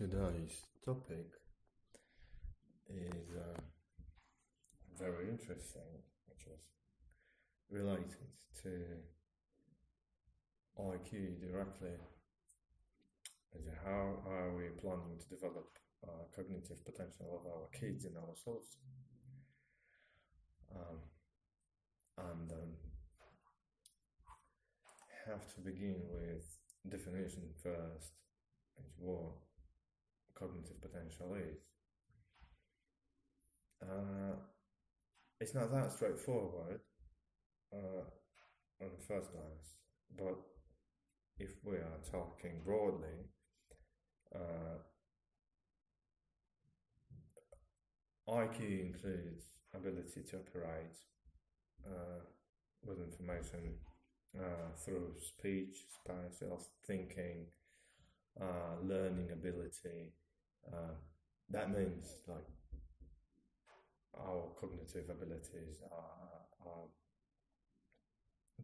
today's topic is uh, very interesting, which is related to IQ directly. Is how are we planning to develop uh, cognitive potential of our kids and ourselves? Um, and um, have to begin with definition first, what cognitive potential is. Uh, it's not that straightforward uh, on the first glance, but if we are talking broadly, uh, IQ includes ability to operate uh, with information uh, through speech, spatial thinking, uh, learning ability. Uh, that means like our cognitive abilities are,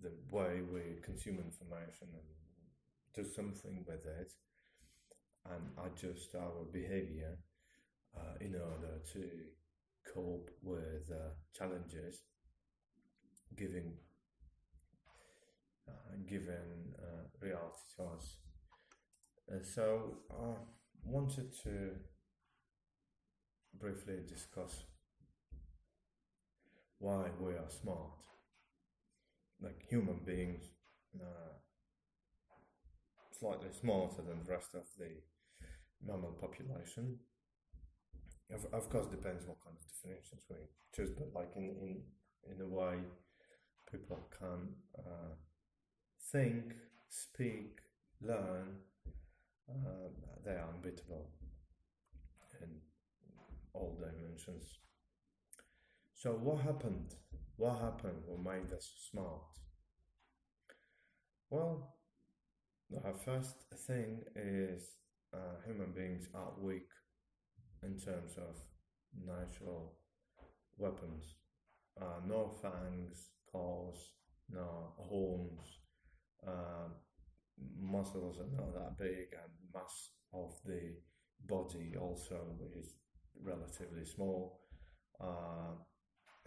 the way we consume information and do something with it and adjust our behavior uh, in order to cope with uh, challenges giving uh, given uh, reality to us. Uh, so I wanted to briefly discuss why we are smart, like human beings, uh, slightly smarter than the rest of the mammal population. Of, of course, depends what kind of definitions we choose, but like in in in a way, people can uh, think, speak, learn. They are unbeatable in all dimensions. So what happened? What happened? What made us smart? Well, the first thing is uh, human beings are weak in terms of natural weapons. Uh, no fangs, claws, no horns, uh, muscles are not that big, and mass of the body also is relatively small. Uh,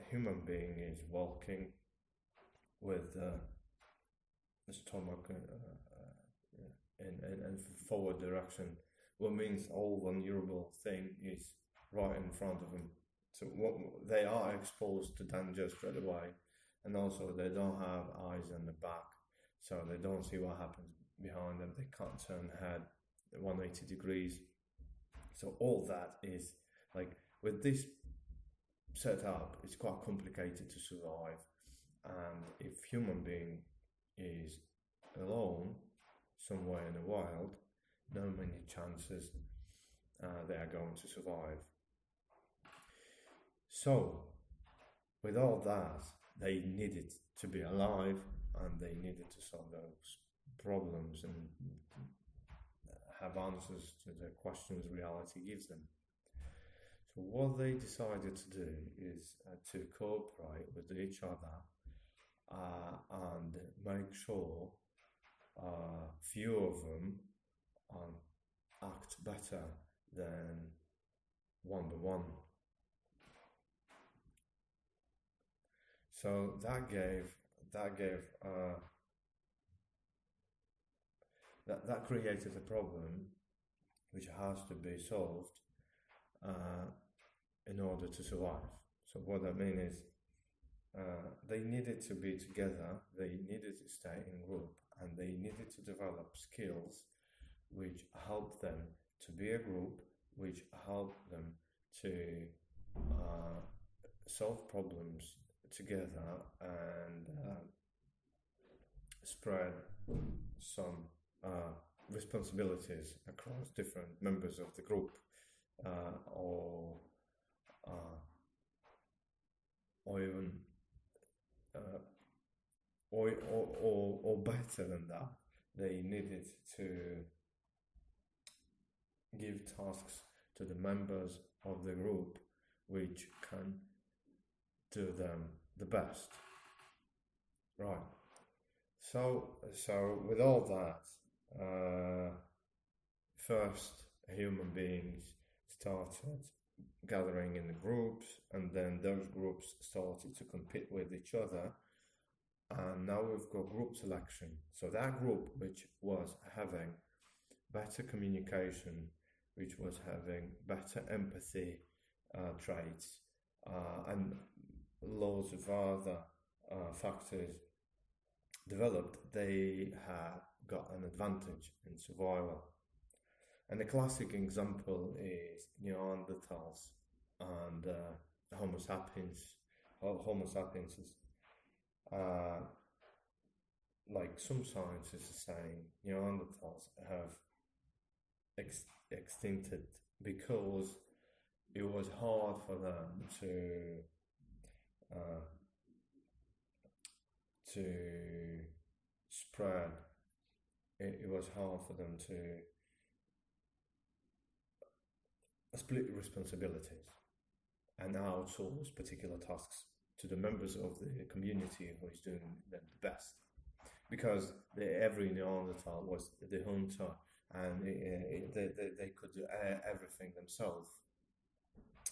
human being is walking with uh, the stomach uh, uh, in, in, in forward direction, what means all vulnerable thing is right in front of them. So what, they are exposed to danger straight away, and also they don't have eyes in the back, so they don't see what happens behind them. They can't turn head 180 degrees. So all that is like with this setup, it's quite complicated to survive. And if human being is alone somewhere in the wild, no many chances uh, they are going to survive. So, with all that, they needed to be alive and they needed to solve those problems and have answers to the questions reality gives them. So, what they decided to do is uh, to cooperate with each other uh, and make sure uh, few of them um, act better than one by one. So that gave that gave uh, that that created a problem which has to be solved uh, in order to survive. So what I mean is, uh, they needed to be together. They needed to stay in group, and they needed to develop skills which help them to be a group, which help them to uh, solve problems together and uh, spread some uh, responsibilities across different members of the group uh, or uh, or even uh, or, or, or, or better than that they needed to give tasks to the members of the group which can do them the best. Right. So, so with all that, uh, first human beings started gathering in the groups, and then those groups started to compete with each other. And now we've got group selection. So that group, which was having better communication, which was having better empathy uh, traits, uh, and loads of other uh, factors developed, they had got an advantage in survival. And a classic example is Neanderthals and uh, Homo sapiens, Homo sapienses. Uh, like some scientists are saying, Neanderthals have ex- extincted because it was hard for them to uh, to spread. It, it was hard for them to split responsibilities and outsource particular tasks to the members of the community who is doing them the best. Because the, every Neanderthal was the hunter and it, it, they, they, they could do everything themselves.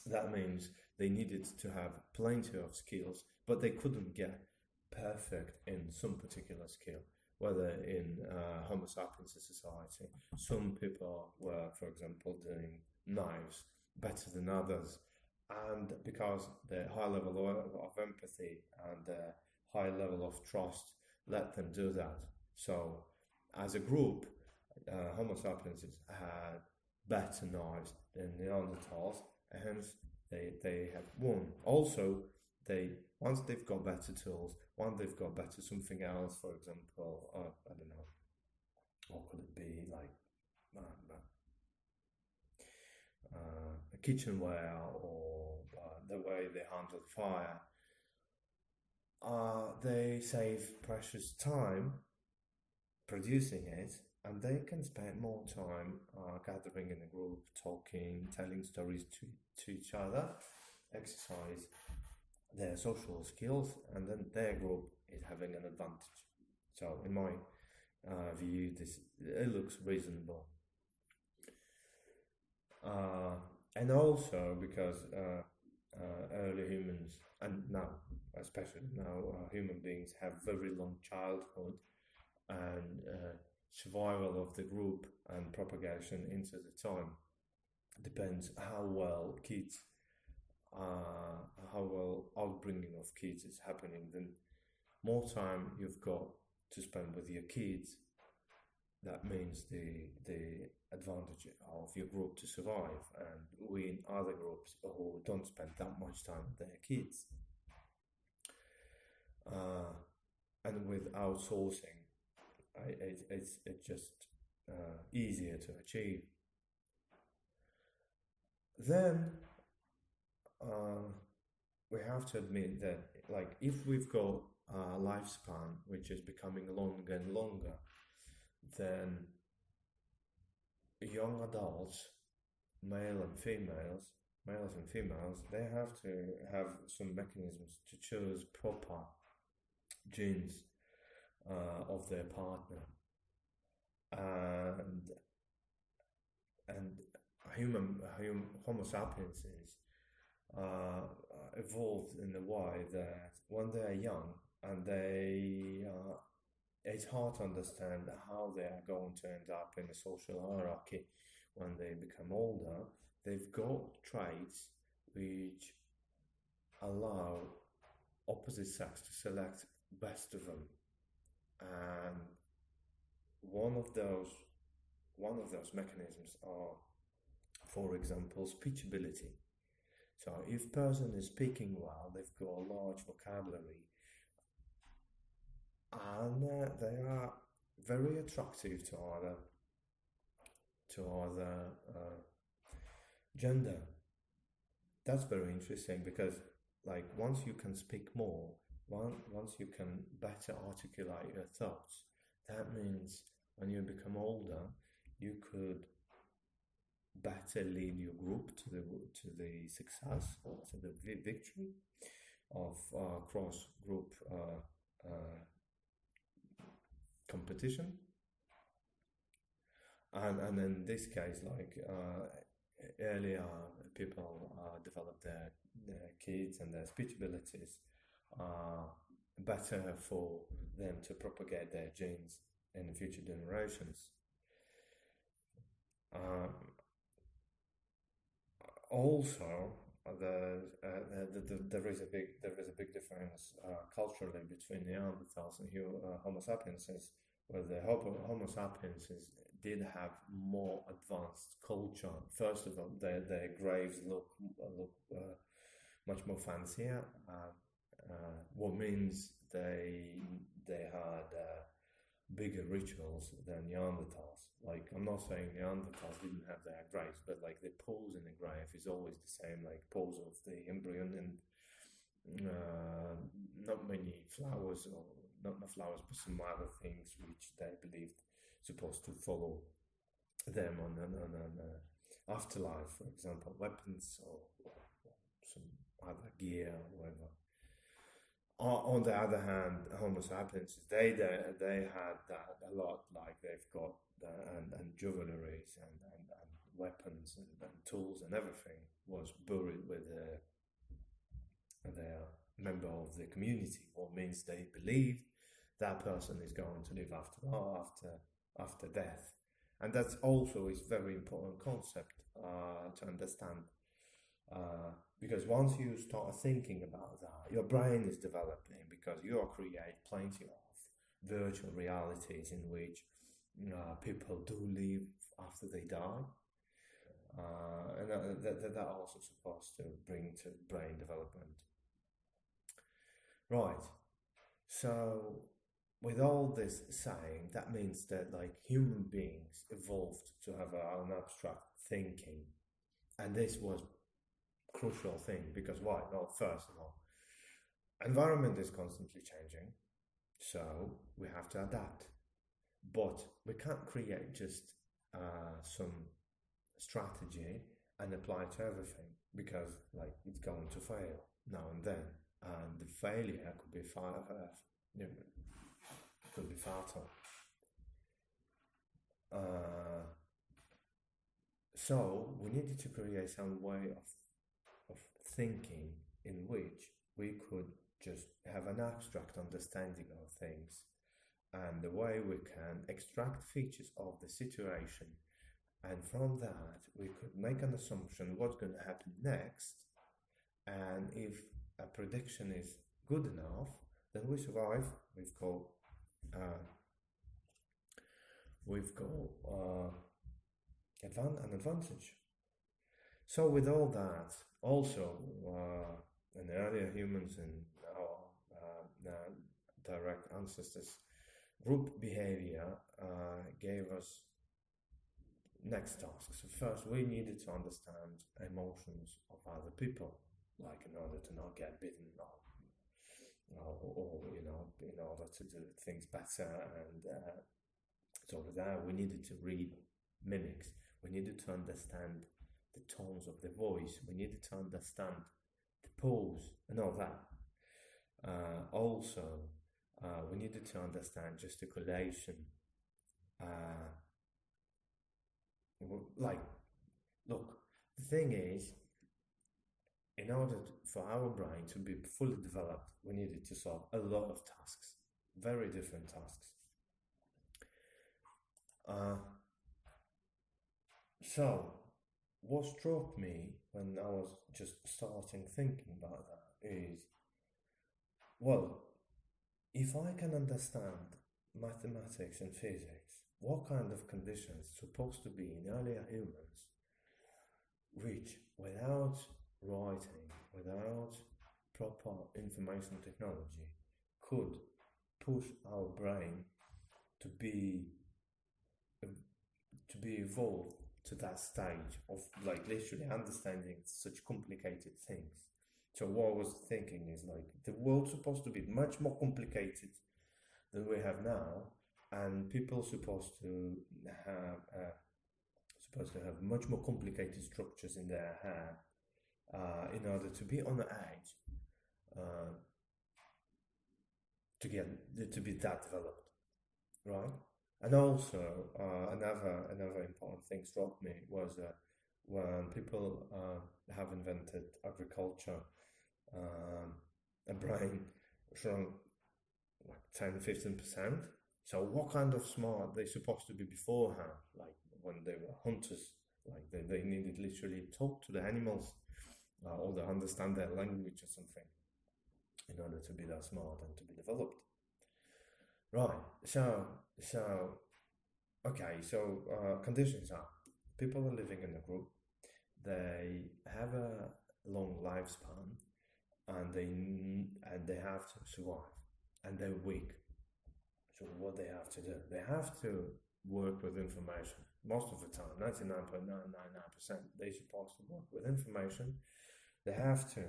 That means they needed to have plenty of skills, but they couldn't get perfect in some particular skill, whether in uh, Homo sapiens society. Some people were, for example, doing knives better than others, and because the high level of empathy and the high level of trust let them do that. So, as a group, uh, Homo sapiens had better knives than Neanderthals, and hence they, they have won. Also, they once they've got better tools, once they've got better something else, for example, uh, I don't know, what could it be like uh, a kitchenware or uh, the way they handle fire. Uh, they save precious time producing it and they can spend more time uh, gathering in a group, talking, telling stories to, to each other, exercise their social skills, and then their group is having an advantage. So, in my uh, view, this it looks reasonable. Uh, and also because uh, uh, early humans, and now, especially now, uh, human beings have very long childhood and survival of the group and propagation into the time depends how well kids uh, how well upbringing of kids is happening then more time you've got to spend with your kids that means the the advantage of your group to survive and we in other groups who don't spend that much time with their kids uh, and with outsourcing it, it's, it's just uh, easier to achieve. Then uh, we have to admit that, like, if we've got a lifespan which is becoming longer and longer, then young adults, male and females, males and females, they have to have some mechanisms to choose proper genes uh, of their partner, and and human, human Homo sapiens is uh, evolved in a way that when they are young and they uh, it's hard to understand how they are going to end up in a social hierarchy when they become older. They've got traits which allow opposite sex to select best of them and one of those one of those mechanisms are for example speech ability so if person is speaking well they've got a large vocabulary and uh, they are very attractive to other to other uh, gender. That's very interesting because like once you can speak more once you can better articulate your thoughts, that means when you become older, you could better lead your group to the to the success to the victory of uh, cross group uh, uh, competition. and and in this case, like uh, earlier, people uh, develop their, their kids and their speech abilities uh, better for them to propagate their genes in future generations. Um, also, the, uh, the, the, there is a big there is a big difference uh, culturally between Neanderthals and uh, Homo sapiens, where the Homo sapiens did have more advanced culture. First of all, their their graves look look uh, much more fancier, uh, uh, what means they they had bigger rituals than Neanderthals. Like I'm not saying Neanderthals didn't have their graves, but like the pose in the grave is always the same, like pose of the embryo and uh, not many flowers or not the flowers, but some other things which they believed supposed to follow them on an, on uh, afterlife, for example, weapons or, or some other gear or whatever on the other hand, Homo sapiens, they they, they had that a lot. Like they've got the, and and jewelries and, and, and weapons and, and, tools and everything was buried with their their member of the community. What means they believe that person is going to live after after after death, and that's also is very important concept uh, to understand. Uh, because once you start thinking about that, your brain is developing because you create plenty of virtual realities in which uh, people do live after they die. Uh, and that, that, that also supposed to bring to brain development. Right. So, with all this saying, that means that like human beings evolved to have an abstract thinking, and this was crucial thing because why? Well, first of all, environment is constantly changing, so we have to adapt. But we can't create just uh, some strategy and apply to everything because like it's going to fail now and then, and the failure could be far, uh, could be fatal. Uh, so we needed to create some way of thinking in which we could just have an abstract understanding of things and the way we can extract features of the situation. And from that we could make an assumption what's going to happen next. And if a prediction is good enough then we survive. We've got uh, we've got uh, advan- an advantage. So with all that also, uh, in the earlier humans and our uh, direct ancestors, group behavior uh, gave us next tasks. So first, we needed to understand emotions of other people, like in order to not get bitten or, or, or you know, in order to do things better. And uh, so with that, we needed to read mimics. We needed to understand the tones of the voice. We needed to understand the pose and all that. Uh, also, uh, we needed to understand gesticulation. Uh, like, look, the thing is, in order for our brain to be fully developed, we needed to solve a lot of tasks, very different tasks. Uh, so, what struck me when I was just starting thinking about that is, well, if I can understand mathematics and physics, what kind of conditions supposed to be in earlier humans, which without writing, without proper information technology, could push our brain to be to be evolved to that stage of like literally understanding such complicated things. So what I was thinking is like the world's supposed to be much more complicated than we have now, and people supposed to have uh, supposed to have much more complicated structures in their head uh, in order to be on the edge uh, to get to be that developed, right? And also, uh, another another important thing struck me was uh, when people uh, have invented agriculture, um, a brain shrunk like 10 15%. So, what kind of smart they supposed to be beforehand? Like when they were hunters, like they, they needed literally talk to the animals uh, or they understand their language or something in order to be that smart and to be developed. Right. So, so, okay. So, uh, conditions are people are living in a group. They have a long lifespan, and they and they have to survive, and they're weak. So, what they have to do? They have to work with information most of the time. Ninety nine point nine nine nine percent. They're supposed to work with information. They have to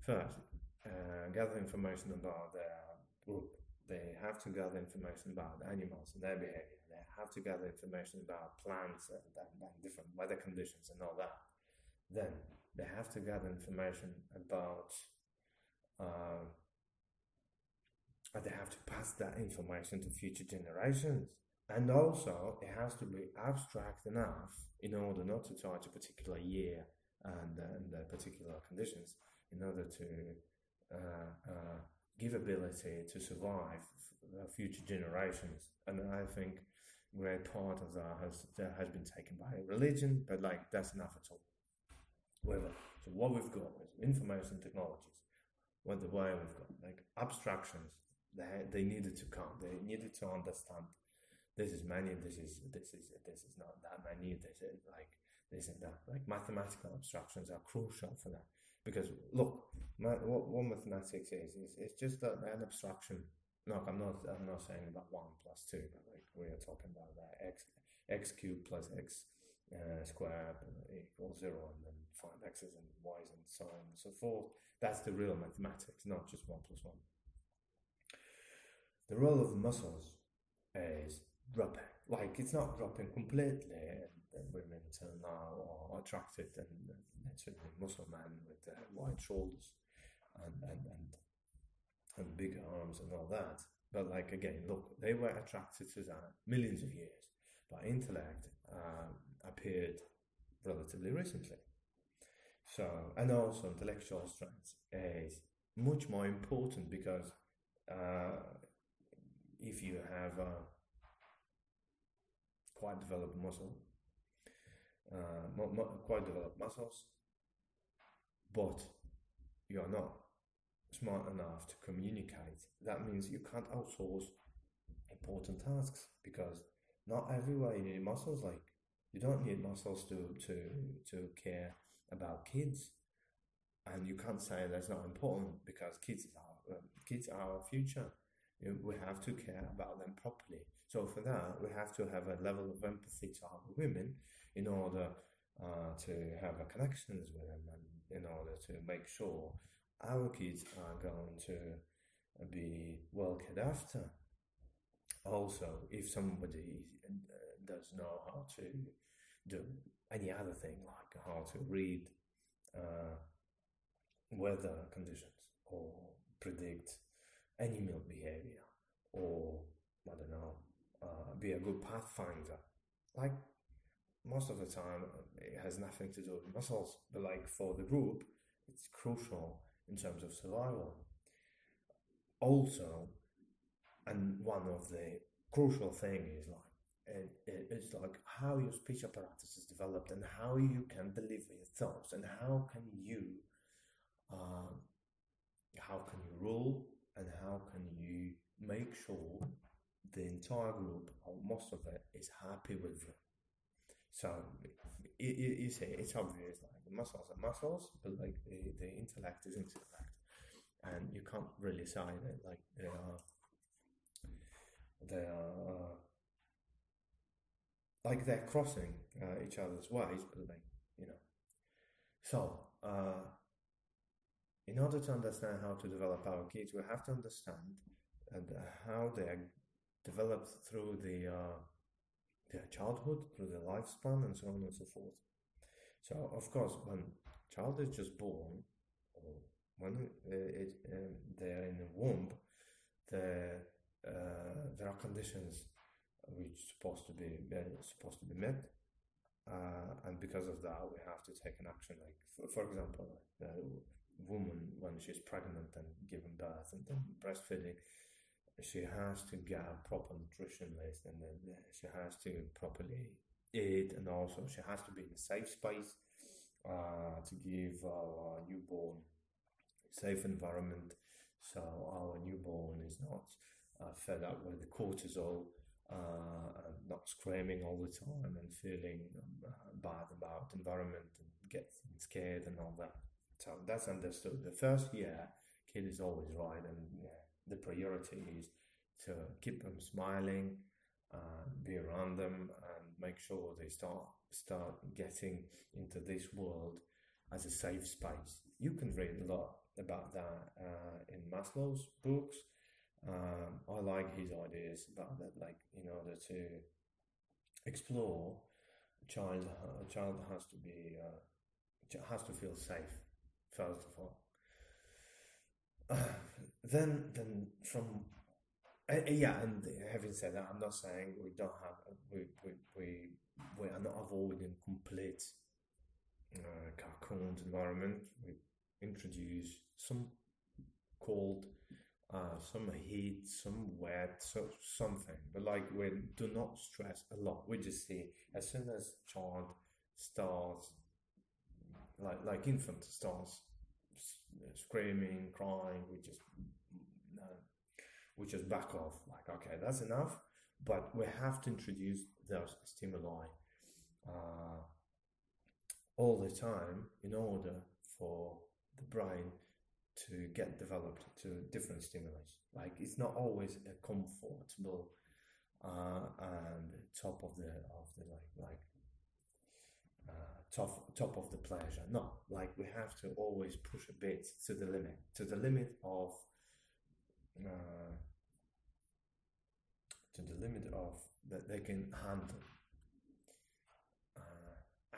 first uh, gather information about their group they have to gather information about animals and their behavior. They have to gather information about plants and, and, and different weather conditions and all that. Then they have to gather information about, uh, they have to pass that information to future generations. And also, it has to be abstract enough in order not to charge a particular year and, and particular conditions in order to uh, uh, give ability to survive uh, future generations. And I think great part of that has that has been taken by religion, but like that's enough at all. Whatever. So what we've got is information technologies. What the way we've got like abstractions. They they needed to come. They needed to understand. This is many. This is this is this is not that many. This is like and that. Like mathematical abstractions are crucial for that because look, what, what mathematics is, is it's just a, an abstraction. No, I'm not. I'm not saying about one plus two, but like we are talking about that x x cubed plus x uh, squared equals zero, and then find x's and y's and so on and so forth. That's the real mathematics, not just one plus one. The role of muscles is dropping. Like it's not dropping completely, women until now are attracted and naturally muscle man with uh, wide shoulders and, and, and, and big arms and all that. But like again, look, they were attracted to that millions of years, but intellect uh, appeared relatively recently. So, and also intellectual strength is much more important because uh, if you have a quite developed muscle, uh, quite developed muscles, but you're not smart enough to communicate, that means you can't outsource important tasks because not everywhere you need muscles. Like you don't need muscles to to to care about kids, and you can't say that's not important because kids are uh, kids are our future. We have to care about them properly. So for that, we have to have a level of empathy to our women in order uh, to have a connections with them and in order to make sure our kids are going to be well cared after. Also, if somebody uh, does know how to do any other thing, like how to read uh, weather conditions or predict animal behavior or I don't know, uh, be a good pathfinder, like most of the time it has nothing to do with muscles, but like for the group, it's crucial in terms of survival. Also, and one of the crucial thing is like it, it, it's like how your speech apparatus is developed and how you can deliver your thoughts and how can you uh, how can you rule and how can you make sure the entire group or most of it is happy with you so it, you see, it's obvious. Like the muscles are muscles, but like the, the intellect is intellect, and you can't really say that like they are they are uh, like they're crossing uh, each other's ways, but like you know. So uh, in order to understand how to develop our kids, we have to understand and how they are developed through the uh, their childhood, through their lifespan, and so on and so forth. So, of course, when child is just born, or when it, um, they're in the womb, there, uh, there are conditions which supposed to be supposed to be met. Uh, and because of that, we have to take an action. Like, for, for example, the woman when she's pregnant and giving birth and then breastfeeding, she has to get a proper nutrition list, and then she has to properly eat, and also she has to be in a safe space uh, to give our newborn safe environment so our newborn is not uh, fed up with the cortisol uh, and not screaming all the time and feeling um, uh, bad about environment and getting scared and all that. So that's understood. The first year, kid is always right, and yeah, the priority is to keep them smiling, uh, be around them, and make sure they start start getting into this world as a safe space. You can read a lot about that uh, in Maslow's books. Um, I like his ideas about that, like in order to explore, a child a child has to be uh, has to feel safe first of all. Then then from uh, yeah, and having said that, I'm not saying we don't have we we we, we are not avoiding complete uh, cocooned environment. We introduce some cold, uh, some heat, some wet, so something. But like we do not stress a lot. We just see as soon as child starts, like like infant starts screaming, crying, we just we just back off. Like okay, that's enough. But we have to introduce those stimuli uh, all the time in order for the brain to get developed to different stimuli. Like it's not always a comfortable uh, and top of the of the like like uh, top top of the pleasure. No, like we have to always push a bit to the limit, to the limit of uh, to the limit of that they can handle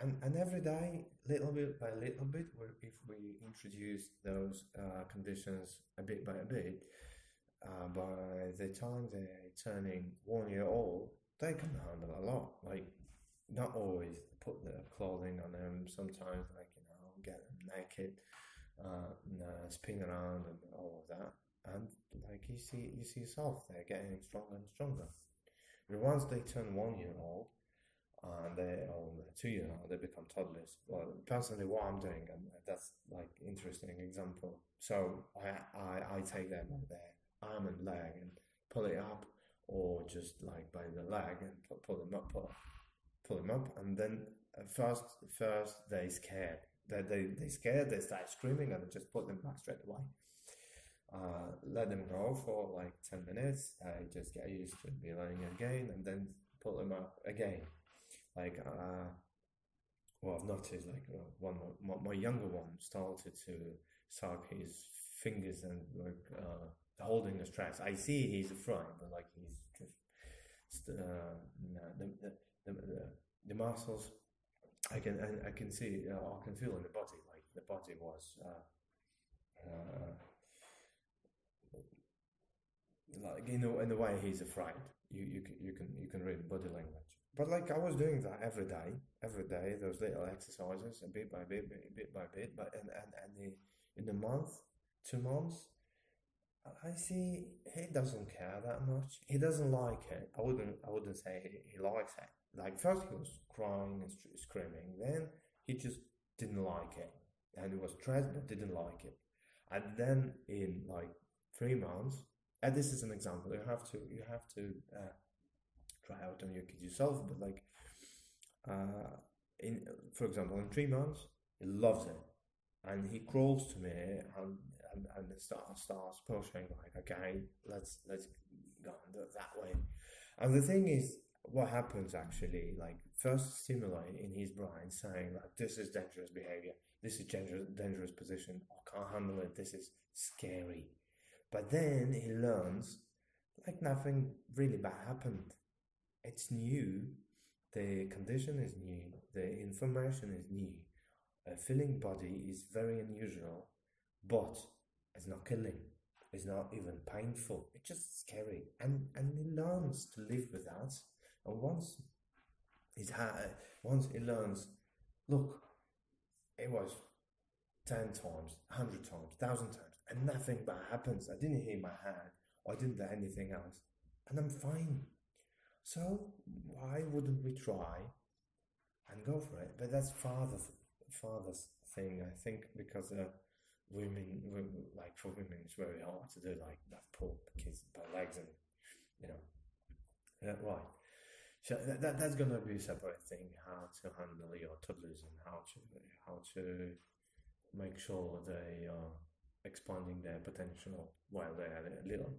and, and every day, little bit by little bit, if we introduce those uh, conditions a bit by a bit, uh, by the time they're turning one year old, they can handle a lot. Like, not always put the clothing on them, sometimes, like, you know, get them naked, uh, and, uh, spin around, and all of that. And, like, you see, you see yourself, they're getting stronger and stronger. But once they turn one year old, and they or two year old they become toddlers. Well, personally, what I'm doing, and that's like interesting example. So I I, I take them by their arm and leg and pull it up, or just like by the leg and pull, pull them up, pull, pull them up, and then first first they scared. They, they they scared. They start screaming, and I just put them back straight away. Uh, let them go for like 10 minutes. I just get used to be learning again and then pull them up again like uh, well, I've noticed like uh, one my, my younger one started to suck his fingers and like uh, holding the straps. I see he's afraid, but like he's just uh, the, the, the, the, the muscles. I can I, I can see uh, I can feel in the body like the body was uh, uh, like you know in the way he's afraid. You you can you can you can read body language. But like I was doing that every day, every day, those little exercises, a bit by bit, bit, bit by bit. But and and and the, in a month, two months, I see he doesn't care that much. He doesn't like it. I wouldn't I wouldn't say he, he likes it. Like first he was crying and screaming, then he just didn't like it, and he was stressed but didn't like it. And then in like three months, and this is an example. You have to you have to. Uh, try out on your kid yourself. But like, uh, in for example, in three months, he loves it, and he crawls to me and and, and starts starts pushing like, okay, let's let's go that way. And the thing is, what happens actually, like first stimuli in his brain saying like, this is dangerous behavior, this is dangerous dangerous position, I can't handle it, this is scary. But then he learns like nothing really bad happened it's new, the condition is new, the information is new. A feeling body is very unusual, but it's not killing. It's not even painful. It's just scary, and and he learns to live with that. And once he's had, once he learns, look, it was ten times, hundred times, thousand times, and nothing bad happens. I didn't hit my hand, or I didn't do anything else, and I'm fine. So why wouldn't we try and go for it? But that's father's father's thing, I think, because uh, women, women, like for women, it's very hard to do. Like that pull kids by legs and you know, yeah, right. So that, that that's gonna be a separate thing. How to handle your toddlers and how to how to make sure they are expanding their potential while they are little.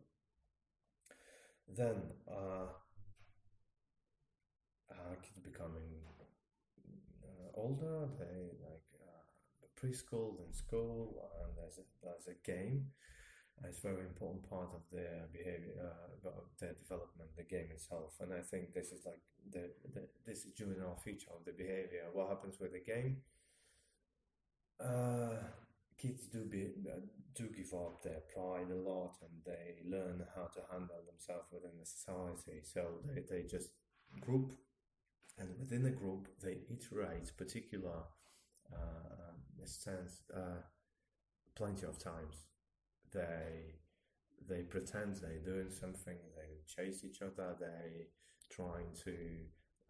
Then uh, uh, kids becoming uh, older, they like preschool, then school, and there's a, there's a game. It's a very important part of their behavior, uh, their development, the game itself. And I think this is like the, the this juvenile feature of the behavior. What happens with the game? Uh, kids do be uh, do give up their pride a lot, and they learn how to handle themselves within the society. So they, they just group, and within the group they iterate particular uh, sense uh, plenty of times. They they pretend they're doing something. They chase each other. They trying to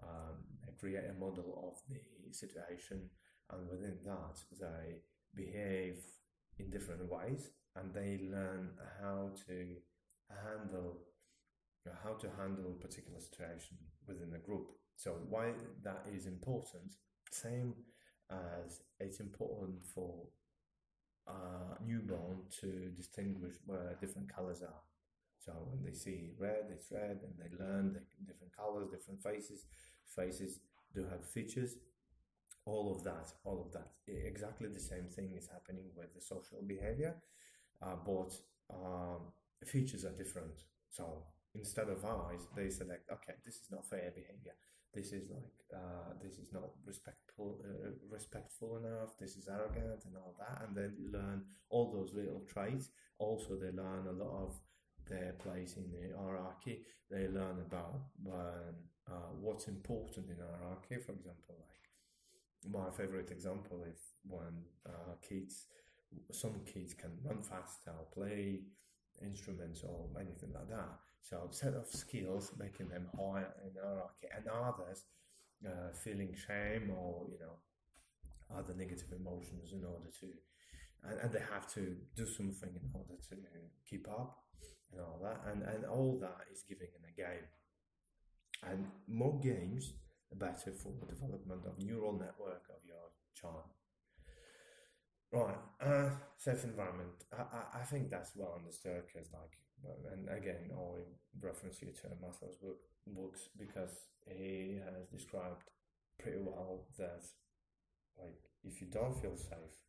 um, create a model of the situation, and within that they behave in different ways, and they learn how to handle how to handle a particular situation within the group. So why that is important? Same as it's important for a newborn to distinguish where different colors are. So when they see red, it's red, and they learn the different colors, different faces. Faces do have features. All of that, all of that. Exactly the same thing is happening with the social behavior, uh, but um, features are different. So instead of eyes, they select, okay, this is not fair behavior. This is like uh, this is not respectful uh, respectful enough. This is arrogant and all that. And then learn all those little traits. Also they learn a lot of their place in the hierarchy. They learn about when, uh, what's important in hierarchy for example like my favorite example is when uh, kids some kids can run fast or play instruments or anything like that. So set of skills making them higher in hierarchy, and others uh, feeling shame or you know other negative emotions in order to, and, and they have to do something in order to keep up and all that, and and all that is giving in a game, and more games better for the development of neural network of your child. Right, uh, safe environment. I, I, I think that's well understood because like and again, I reference you to Maslow's book, books because he has described pretty well that, like, if you don't feel safe,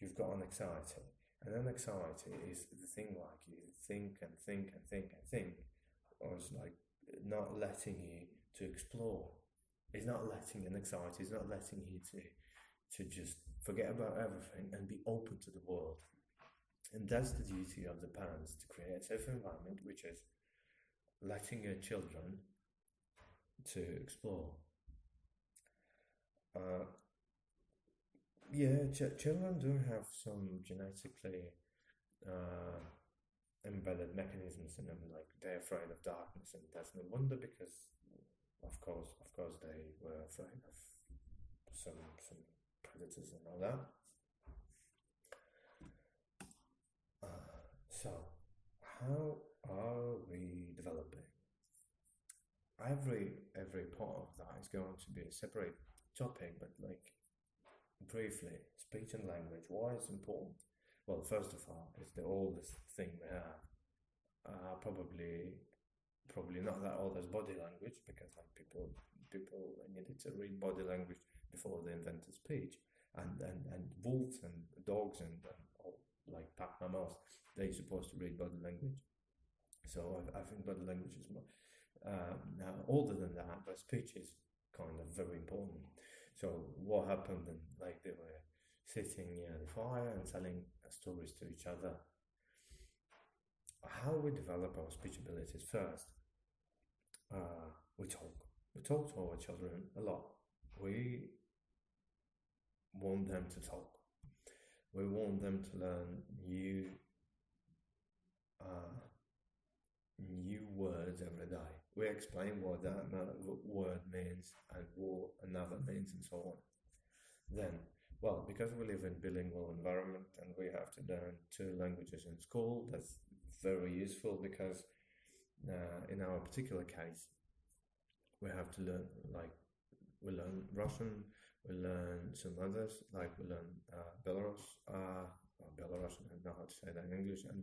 you've got an anxiety, and then anxiety is the thing like you think and think and think and think, or it's like not letting you to explore. It's not letting an anxiety. It's not letting you to to just forget about everything and be open to the world. And that's the duty of the parents to create a safe environment which is letting your children to explore. Uh, yeah, ch- children do have some genetically uh, embedded mechanisms in them, like they're afraid of darkness, and that's no wonder because, of course, of course, they were afraid of some some predators and all that. So, how are we developing? Every every part of that is going to be a separate topic, but like briefly, speech and language. Why is important? Well, first of all, it's the oldest thing we have. Uh, probably, probably not that old as body language because like people people needed to read body language before they invented speech, and and and wolves and dogs and, and all, like pack mammals they're supposed to read body language. So I, I think body language is more um, now older than that, but speech is kind of very important. So what happened? Like they were sitting near the fire and telling stories to each other. How we develop our speech abilities first. uh, we talk. We talk to our children a lot. We want them to talk. We want them to learn new uh, new words every day. We explain what that word means and what another means and so on. Then, well, because we live in bilingual environment and we have to learn two languages in school, that's very useful because uh, in our particular case, we have to learn like we learn Russian, we learn some others like we learn uh, Belarus, uh, Belarus, I don't know how to say that in English, and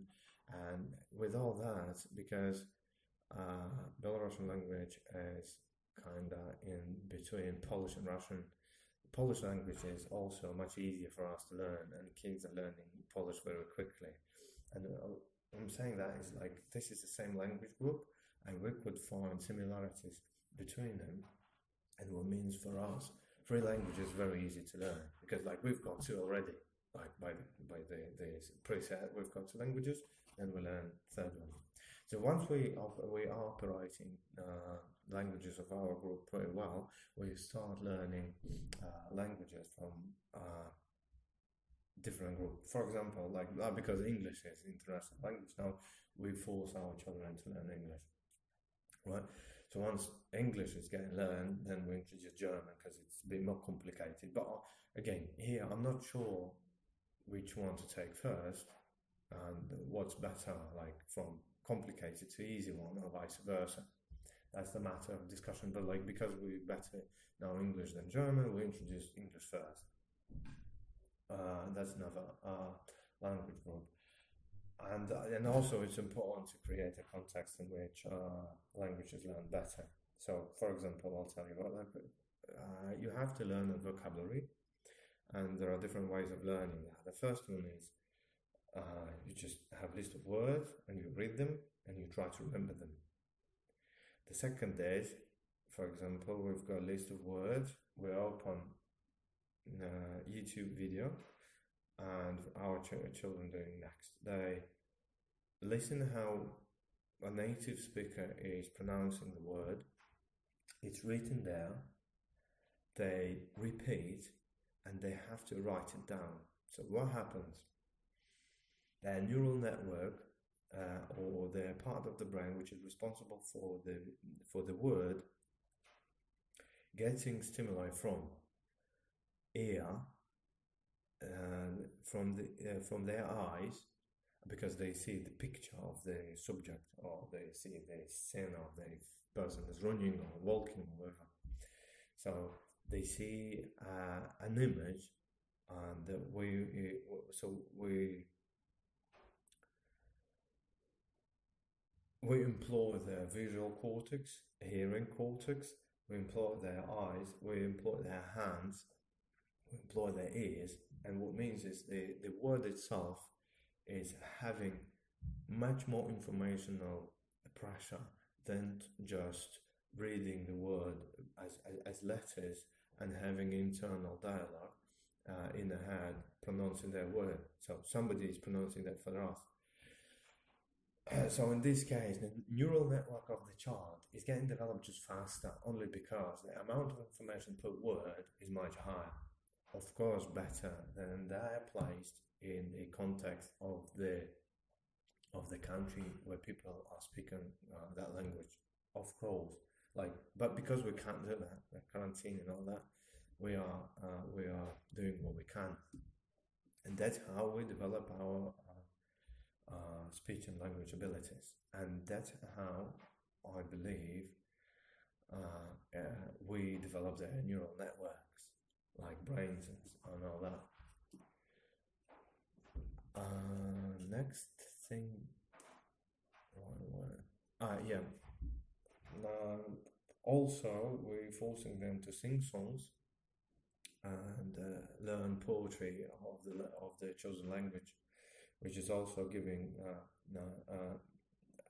and with all that, because uh, Belarusian language is kind of in between Polish and Russian. Polish language is also much easier for us to learn, and kids are learning Polish very quickly. And uh, I'm saying that is like this is the same language group, and we could find similarities between them. And what means for us, three languages very easy to learn because like we've got two already. Like by the, by the, the preset, we've got two languages, then we learn third one. So once we are, we are operating uh, languages of our group pretty well, we start learning uh, languages from uh, different group. For example, like uh, because English is international language now, we force our children to learn English, right? So once English is getting learned, then we introduce German because it's a bit more complicated. But uh, again, here I'm not sure which one to take first and what's better, like from complicated to easy one, or vice versa. That's the matter of discussion. But like because we better know English than German, we introduce English first. Uh, that's another uh, language group. And, uh, and also, it's important to create a context in which uh, languages learn better. So, for example, I'll tell you what uh, you have to learn a vocabulary, and there are different ways of learning that. The first one is you just have a list of words and you read them and you try to remember them. The second is, for example, we've got a list of words, we open YouTube video and our ch- children doing next. They listen how a native speaker is pronouncing the word. It's written there. They repeat and they have to write it down. So what happens? Their neural network uh, or their part of the brain which is responsible for the for the word getting stimuli from ear and from the uh, from their eyes because they see the picture of the subject or they see the scene of the person is running or walking or whatever. So they see uh, an image and we so we we employ their visual cortex hearing cortex we employ their eyes we employ their hands employ their ears, and what means is the, the word itself is having much more informational pressure than just reading the word as, as, as letters and having internal dialogue uh, in the head pronouncing their word. So somebody is pronouncing that for us. So in this case, the neural network of the child is getting developed just faster only because the amount of information per word is much higher of course better than are placed in the context of the of the country where people are speaking uh, that language. Of course like but because we can't do that the quarantine and all that we are uh, we are doing what we can. And that's how we develop our uh, uh speech and language abilities. And that's how i believe uh, uh, we develop the neural network like brains and, and all that. Uh, next thing, ah yeah. Uh, also, we're forcing them to sing songs and uh, learn poetry of the of their chosen language, which is also giving uh, uh,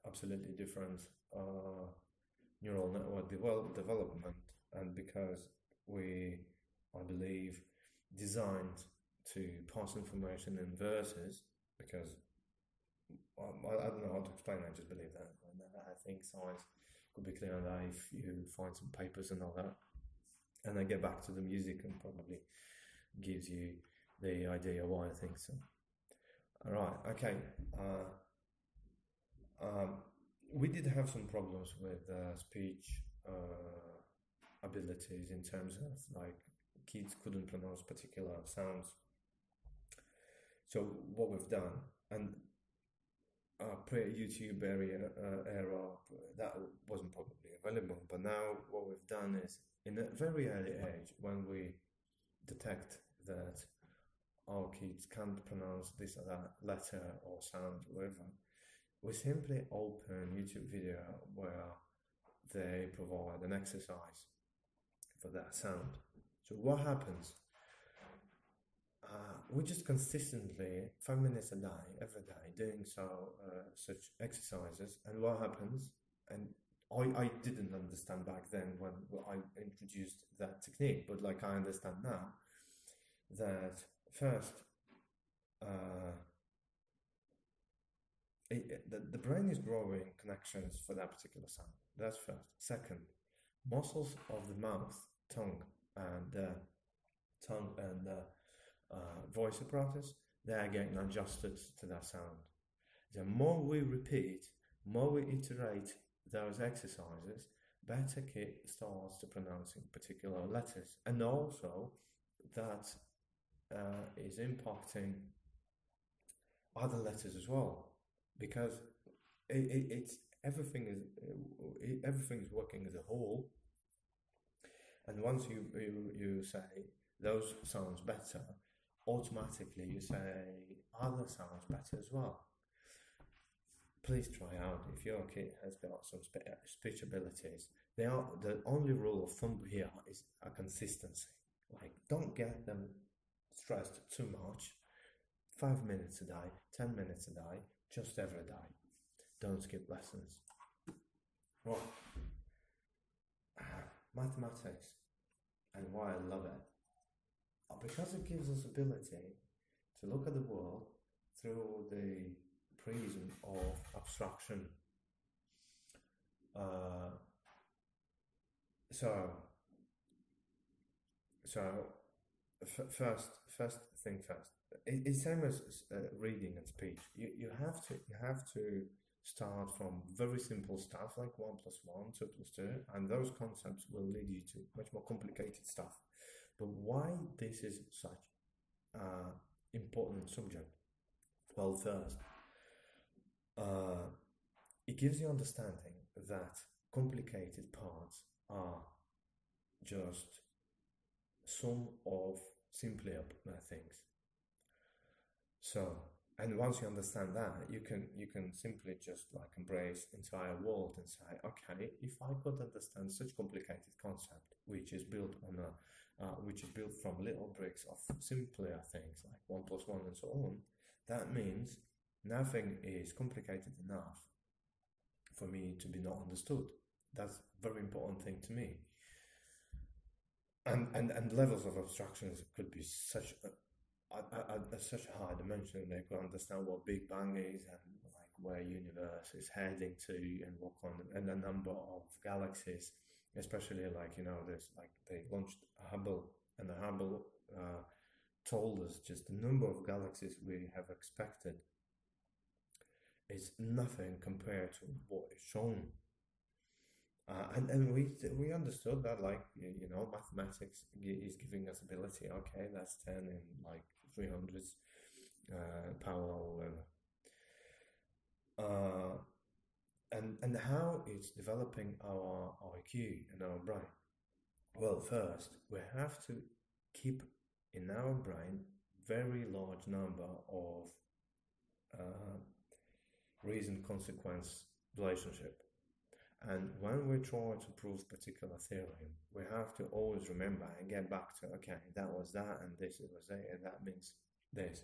absolutely different uh, neural network develop, development. And because we I believe, designed to pass information in verses because I, I don't know how to explain. I just believe that. I think science could be clear on that if you find some papers and all that. And then get back to the music and probably gives you the idea why I think so. All right, okay. Uh, um, we did have some problems with uh, speech uh, abilities in terms of like kids couldn't pronounce particular sounds. So what we've done, and uh, pre-YouTube area uh, era, that wasn't probably available. But now what we've done is, in a very early age, when we detect that our kids can't pronounce this or that letter or sound, or whatever, we simply open YouTube video where they provide an exercise for that sound. So what happens? Uh, we just consistently, five minutes a day, every day, doing so uh, such exercises. And what happens? And I, I didn't understand back then when I introduced that technique, but like I understand now that first, uh, it, the, the brain is growing connections for that particular sound. That's first. Second, muscles of the mouth, tongue, and uh, tongue and uh, uh, voice apparatus, they are getting adjusted to that sound. The more we repeat, more we iterate those exercises, better kid starts to pronouncing particular letters, and also that uh, is impacting other letters as well, because it, it, it's everything is it, everything is working as a whole. And once you, you you say those sounds better, automatically you say other sounds better as well please try out if your kid has got some speech abilities. They are the only rule of thumb here is a consistency. Like don't get them stressed too much. Five minutes a day, ten minutes a day, just every day. Don't skip lessons. Well, mathematics and why I love it because it gives us ability to look at the world through the prism of abstraction. Uh, so, so f- first, first thing first. It, it's same as uh, reading and speech. You you have to you have to start from very simple stuff like one plus one, two plus two, and those concepts will lead you to much more complicated stuff. But why this is such uh, important subject? Well, first, uh, it gives you understanding that complicated parts are just some of simpler things. So, and once you understand that, you can you can simply just like embrace the entire world and say, okay, if I could understand such complicated concept, which is built on a uh, which is built from little bricks of simpler things like one plus one and so on, that means nothing is complicated enough for me to be not understood. That's a very important thing to me. And, and, and levels of abstractions could be such a, a, a, a such a high dimension. They could understand what Big Bang is and like where universe is heading to and what on and a number of galaxies, especially like you know there's like they launched Hubble and the Hubble uh, told us just the number of galaxies we have expected is nothing compared to what is shown. Uh, and and we we understood that like you know mathematics is giving us ability. Okay, that's ten in like three hundreds uh, power or whatever. Uh, and and how it's developing our IQ and our brain. Well, first we have to keep in our brain very large number of uh, reason consequence relationship. And when we try to prove particular theorem, we have to always remember and get back to okay, that was that, and this was that, and that means this.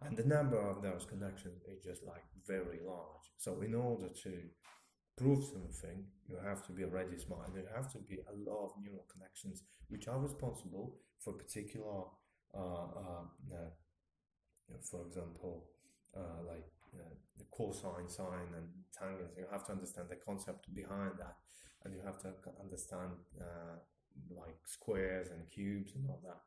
And the number of those connections is just like very large. So, in order to prove something, you have to be already smart. and There have to be a lot of neural connections which are responsible for particular, uh, uh, uh, for example, uh, like uh, the cosine, sine, and tangents. You have to understand the concept behind that, and you have to understand uh, like squares and cubes and all that.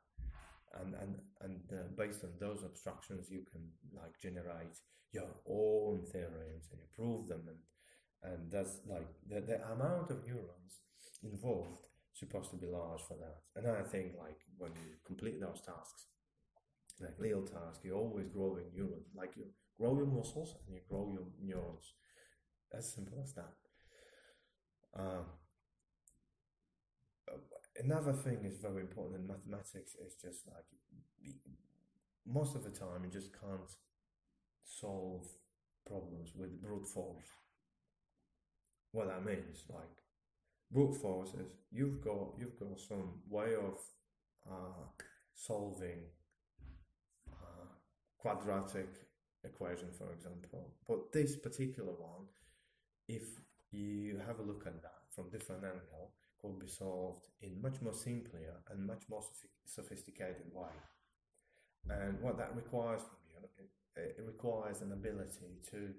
And and and uh, based on those abstractions, you can like generate your own theorems and you prove them, and and that's like the the amount of neurons involved supposed to be large for that. And I think like when you complete those tasks, like little tasks, you're always growing neurons. Like you grow your muscles and you grow your neurons. As simple as that. Um, another thing is very important in mathematics is just like most of the time you just can't solve problems with brute force. What that means, like brute force is you've got you've got some way of uh, solving uh, quadratic equation, for example. But this particular one, if you have a look at that from different angle, could be solved in much more simpler and much more sophisticated way. And what that requires from you, it, it requires an ability to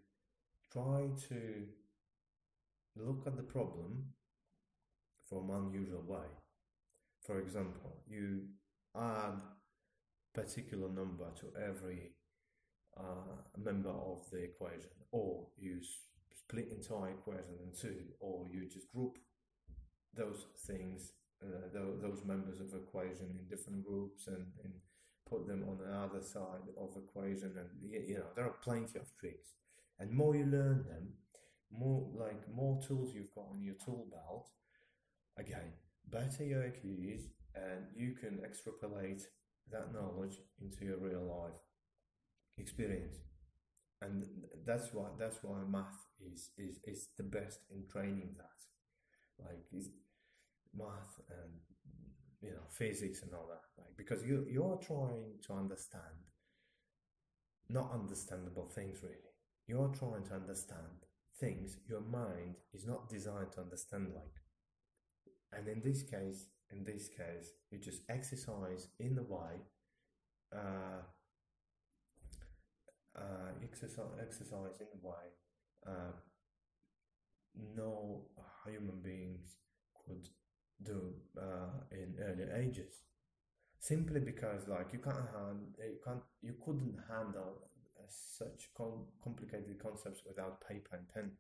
try to look at the problem from unusual way. For example, you add particular number to every uh, member of the equation, or you split entire equation in two, or you just group those things, uh, those, members of equation in different groups and, and put them on the other side of equation, and you know there are plenty of tricks. And more you learn them, more like more tools you've got on your tool belt, again, better your IQs, and you can extrapolate that knowledge into your real life experience. And that's why that's why math is is, is the best in training that. Like is math and you know physics and all that. Like because you you're trying to understand not understandable things really. You're trying to understand things your mind is not designed to understand like and in this case, in this case, you just exercise in the way, uh, uh, exercise, exercise in the way uh, no human beings could do uh, in early ages. Simply because, like, you can't hand, you can't, you couldn't handle such com- complicated concepts without paper and pen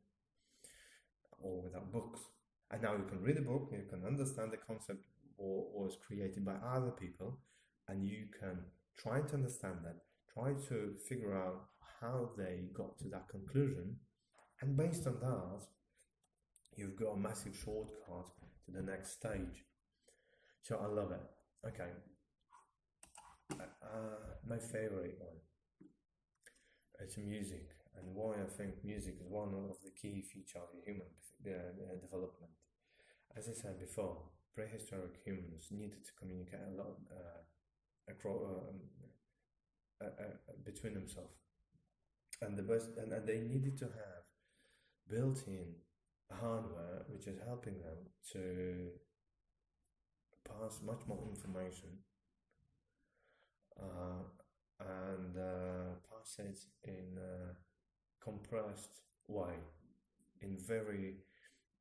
or without books. And now you can read a book, you can understand the concept or was created by other people, and you can try to understand that, try to figure out how they got to that conclusion, and based on that, you've got a massive shortcut to the next stage. So I love it. Okay. Uh, my favorite one. It's music, and why I think music is one of the key features of human uh, development. As I said before, prehistoric humans needed to communicate a lot uh, across, um, uh, uh, between themselves, and the best, and, and they needed to have built-in hardware which is helping them to pass much more information uh, and uh, pass it in a compressed way. In very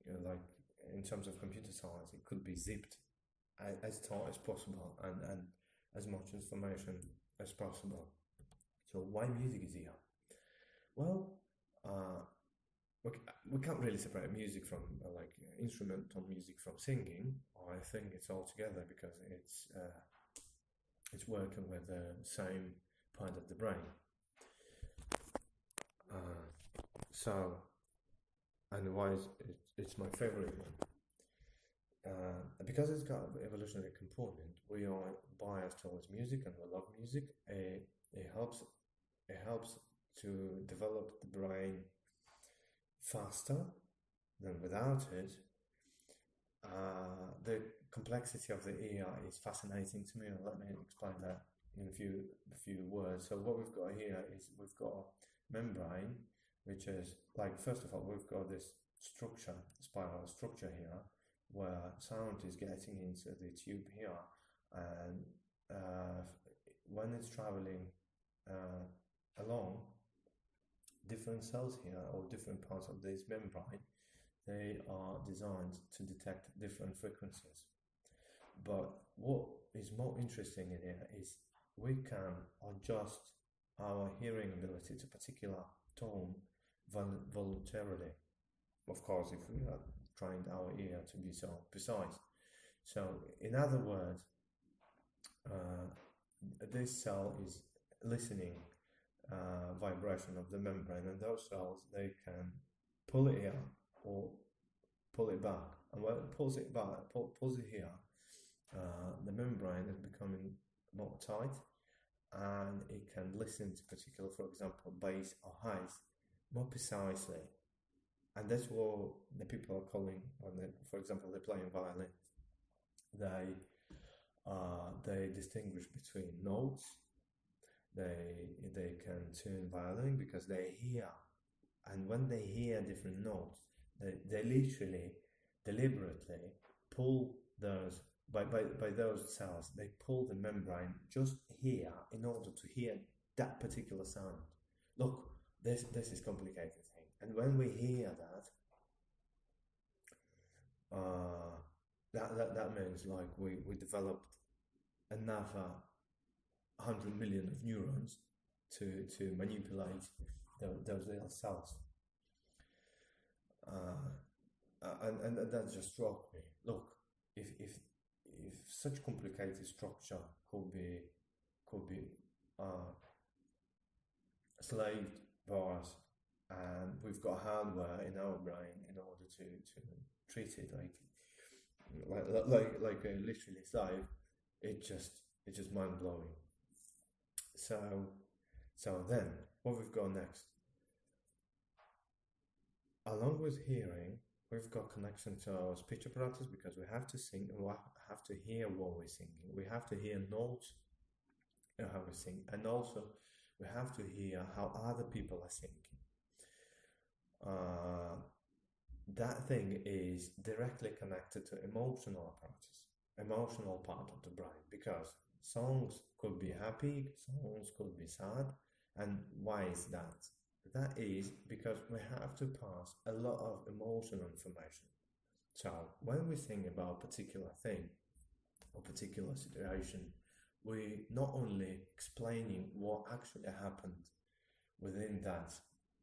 you know, like in terms of computer science, it could be zipped as tight as possible and, and as much information as possible. So why music is here? Well, uh, we, we can't really separate music from uh, like instrumental music from singing. I think it's all together because it's uh, it's working with the same part of the brain. Uh, so and why is it, it's my favorite one. Uh, because it's got an evolutionary component, we are biased towards music and we love music. It, it helps it helps to develop the brain faster than without it. Uh, the complexity of the ear is fascinating to me. Let me explain that in a few a few words. So what we've got here is we've got a membrane which is like first of all we've got this structure, spiral structure here, where sound is getting into the tube here, and uh, when it's traveling uh, along, different cells here or different parts of this membrane, they are designed to detect different frequencies. But what is more interesting in here is we can adjust our hearing ability to particular tone voluntarily. Of course, if we are trained our ear to be so precise. So, in other words, uh, this cell is listening uh, vibration of the membrane, and those cells they can pull it here or pull it back. And when it pulls it back, pull, pulls it here, uh, the membrane is becoming more tight, and it can listen to particular, for example, bass or highs more precisely. And that's what the people are calling when, they, for example, they're playing violin. They uh, they distinguish between notes. They they can tune violin because they hear, and when they hear different notes, they, they literally deliberately pull those by, by, by those cells. They pull the membrane just here in order to hear that particular sound. Look, this this is complicated and when we hear that. Uh, that, that, that means like we, we developed another 100 million of neurons to, to manipulate those little cells. Uh, and, and that just struck me. Look, if, if, if such complicated structure could be, could be uh, slaved by us, and we've got hardware in our brain in order to, to treat it like like like like a uh, literally slave, it just it's just mind blowing. So so then what we've got next. Along with hearing, we've got connection to our speech apparatus because we have to sing and we have to hear what we're singing. We have to hear notes and how we sing, and also we have to hear how other people are singing. Uh, that thing is directly connected to emotional apparatus, emotional part of the brain, because songs could be happy, songs could be sad. And why is that? That is because we have to pass a lot of emotional information. So when we think about a particular thing or particular situation, we not only explaining what actually happened within that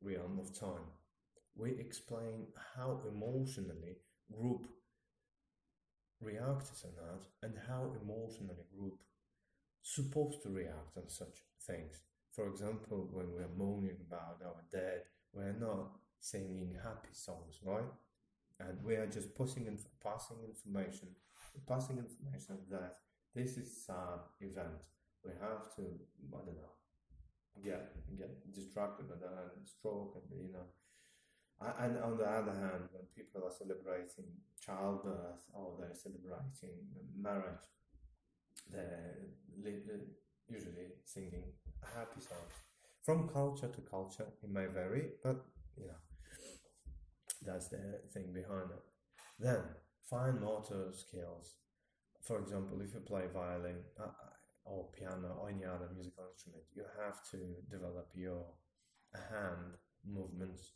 realm of time, we explain how emotionally group reacted on that and how emotionally group supposed to react on such things. For example, when we're moaning about our dead, we're not singing happy songs, right? And we are just passing, inf- passing information, passing information that this is an event. We have to, I don't know, get get distracted by that stroke and you know and on the other hand, when people are celebrating childbirth or they're celebrating marriage, they're usually singing happy songs. From culture to culture, it may vary, but you know, that's the thing behind it. Then, fine motor skills. For example, if you play violin uh, or piano or any other musical instrument, you have to develop your hand movements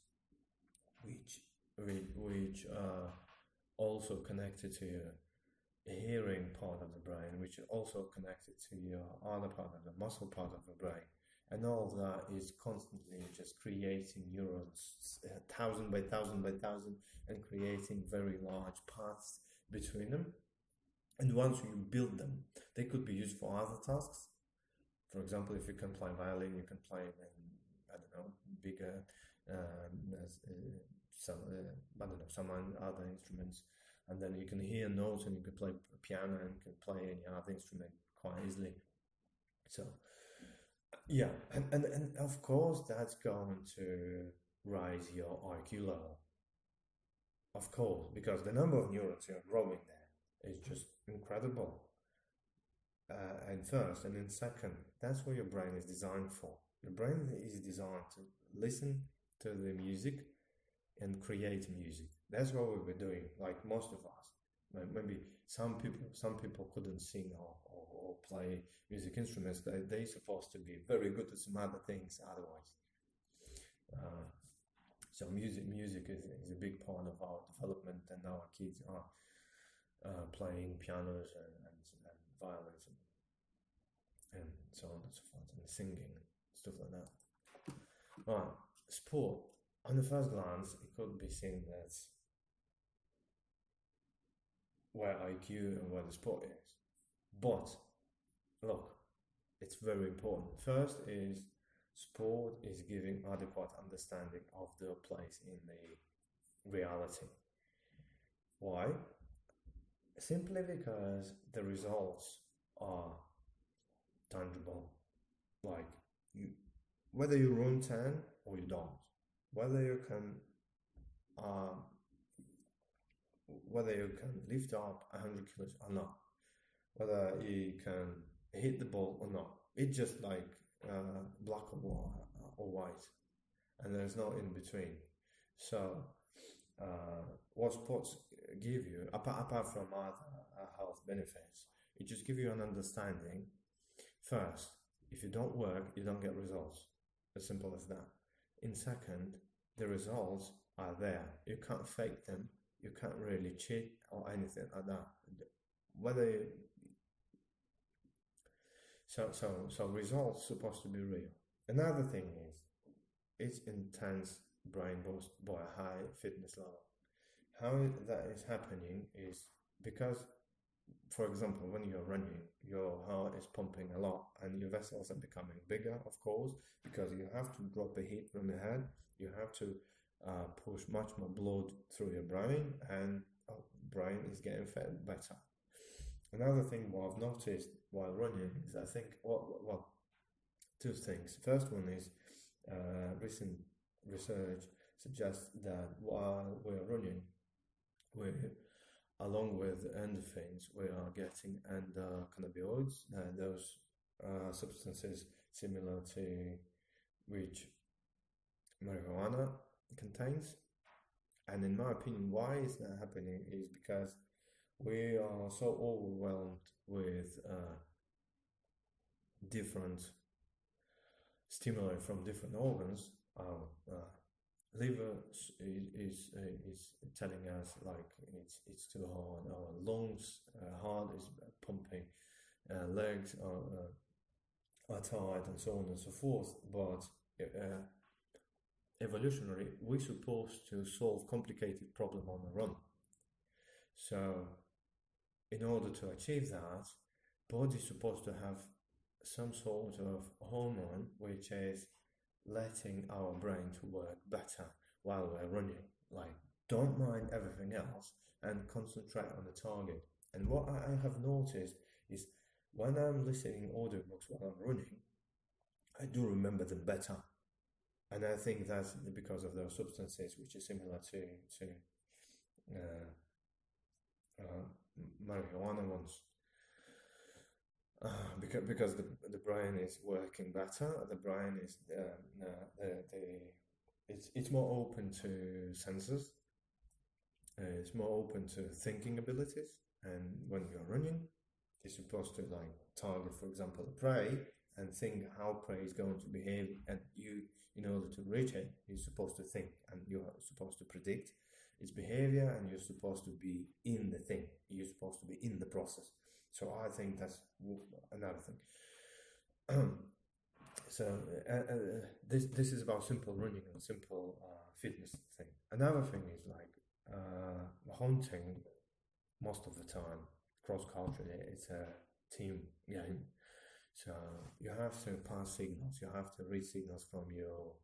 which which are also connected to your hearing part of the brain, which is also connected to your other part of the muscle part of the brain. And all that is constantly just creating neurons, uh, thousand by thousand by thousand, and creating very large paths between them. And once you build them, they could be used for other tasks. For example, if you can play violin, you can play in, I don't know, bigger um, some uh, I don't know some other instruments, and then you can hear notes and you can play piano and you can play any other instrument quite easily. So yeah, and, and, and of course that's going to raise your IQ level. Of course, because the number of neurons you're growing there is just incredible. Uh, and first, and then second, that's what your brain is designed for. Your brain is designed to listen to the music and create music. That's what we were doing, like most of us. Maybe some people, some people couldn't sing or, or, or play music instruments. They they supposed to be very good at some other things otherwise. Uh, so music, music is, is a big part of our development, and our kids are uh, playing pianos and, and, and violins and, and so on and so forth, and singing and stuff like that. Right, sport. On the first glance, it could be seen as where IQ and where the sport is. But look, it's very important. First is sport is giving adequate understanding of their place in the reality. Why? Simply because the results are tangible. Like you, whether you run ten or you don't, whether you can, um, whether you can lift up hundred kilos or not, whether you can hit the ball or not. It's just like uh, black or, white, or white, and there's no in between. So, uh, what sports give you, apart, apart from other uh, health benefits, it just gives you an understanding. First, if you don't work, you don't get results. As simple as that. In second, the results are there. You can't fake them. You can't really cheat or anything like that. Whether you, so, so, so results supposed to be real. Another thing is, it's intense brain boost by a high fitness level. How that is happening is because, for example, when you're running, your heart is pumping a lot and your vessels are becoming bigger, of course, because you have to drop the heat from your head. You have to uh, push much more blood through your brain, and oh, brain is getting fed better. Another thing what I've noticed while running is I think well, well two things. First one is uh, recent research suggests that while we're running, we along with endorphins, we are getting endocannabinoids, uh, those uh, substances similar to which marijuana contains. And in my opinion, why is that happening is because we are so overwhelmed with uh, different stimuli from different organs. Our uh, liver is is, uh, is telling us like it's it's too hard. Our lungs, uh, heart is pumping, uh, legs are uh, are tired, and so on and so forth. But evolutionary, we're supposed to solve complicated problem on the run. So in order to achieve that, body is supposed to have some sort of hormone which is letting our brain to work better while we're running. Like, don't mind everything else and concentrate on the target. And what I have noticed is when I'm listening audiobooks while I'm running, I do remember them better. And I think that's because of those substances, which is similar to to uh, uh, marijuana ones. Because because the the brain is working better, the brain is uh, the, the it's it's more open to senses. Uh, it's more open to thinking abilities, and when you're running, you're supposed to like target, for example, a prey and think how prey is going to behave, and you, in order to reach it, you're supposed to think, and you're supposed to predict its behavior and you're supposed to be in the thing you're supposed to be in the process so i think that's another thing. So uh, uh, this this is about simple running and simple uh, fitness thing. Another thing is like uh, hunting most of the time cross culturally it's a team game. So you have to pass signals you have to read signals from your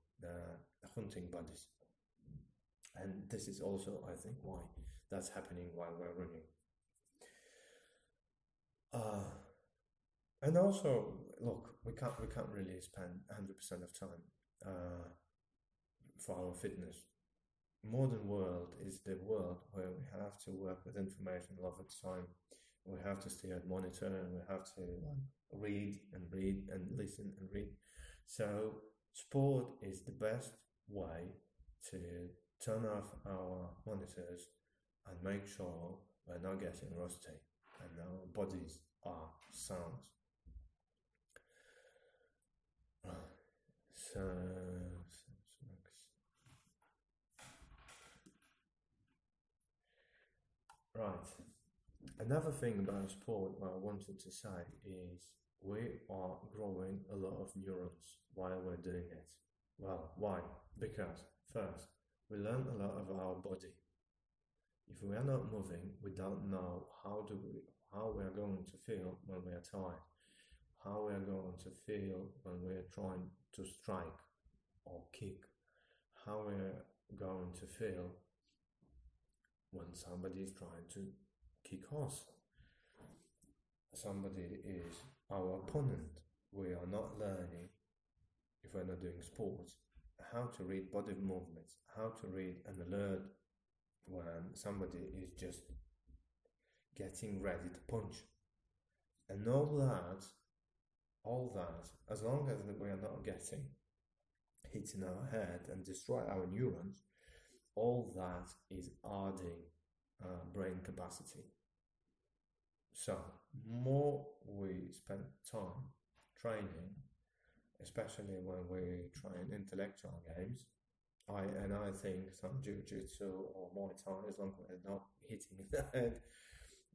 hunting buddies. And this is also i think why that's happening while we're running uh, and also look we can't we can't really spend 100% of time uh, for our fitness. Modern world is the world where we have to work with information a lot of the time. We have to stay at monitor and we have to read and read and listen and read. So sport is the best way to turn off our monitors and make sure we're not getting rusty and our bodies are sounds. Right. Right. Another thing about sport I wanted to say is we are growing a lot of neurons while we're doing it. Well, why? Because first, we learn a lot of our body if we are not moving, we don't know how do we how we are going to feel when we are tired, how we are going to feel when we are trying to strike or kick, how we are going to feel when somebody is trying to kick us. Somebody is our opponent. We are not learning, if we're not doing sports, how to read body movements, how to read an alert when somebody is just getting ready to punch. And all that, all that, as long as we are not getting hit in our head and destroy our neurons, all that is adding uh, brain capacity. So, more we spend time training, especially when we train intellectual games, I and I think some jiu-jitsu or Muay Thai, as long as they're not hitting the head,